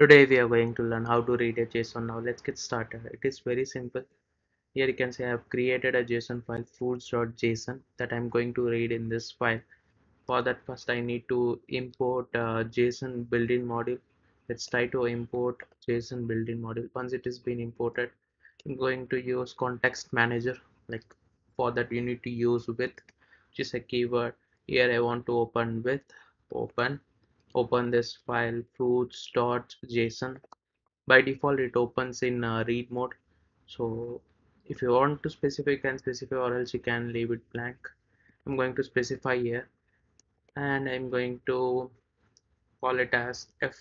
Today we are going to learn how to read a JSON. Now let's get started. It is very simple. Here you can say I have created a JSON file foods.json that I'm going to read in this file. For that first I need to import uh, JSON built-in module. Let's try to import JSON built-in module. Once it is been imported, I'm going to use context manager. Like for that you need to use with, which is a keyword. Here I want to open with, open open this file fruits.json by default it opens in uh, read mode. So if you want to specify you can specify or else you can leave it blank. I'm going to specify here and I'm going to call it as f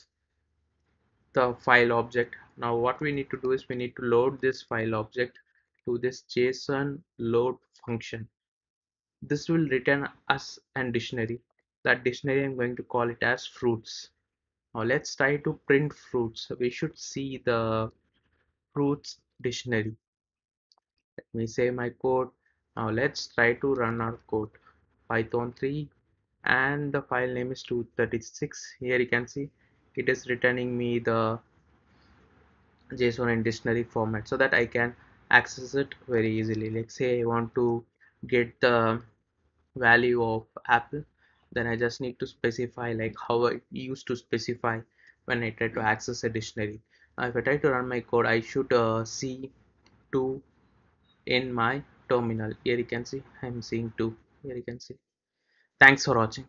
the file object. Now what we need to do is we need to load this file object to this json load function. This will return us an dictionary that dictionary I'm going to call it as fruits Now let's try to print fruits. We should see the fruits dictionary. Let me save my code. Now let's try to run our code. Python 3 and the file name is 236. Here you can see it is returning me the JSON in dictionary format so that I can access it very easily. Let's say I want to get the value of apple then I just need to specify like how I used to specify when I try to access a dictionary. Now if I try to run my code I should uh, see 2 in my terminal. Here you can see I'm seeing 2 here you can see. Thanks for watching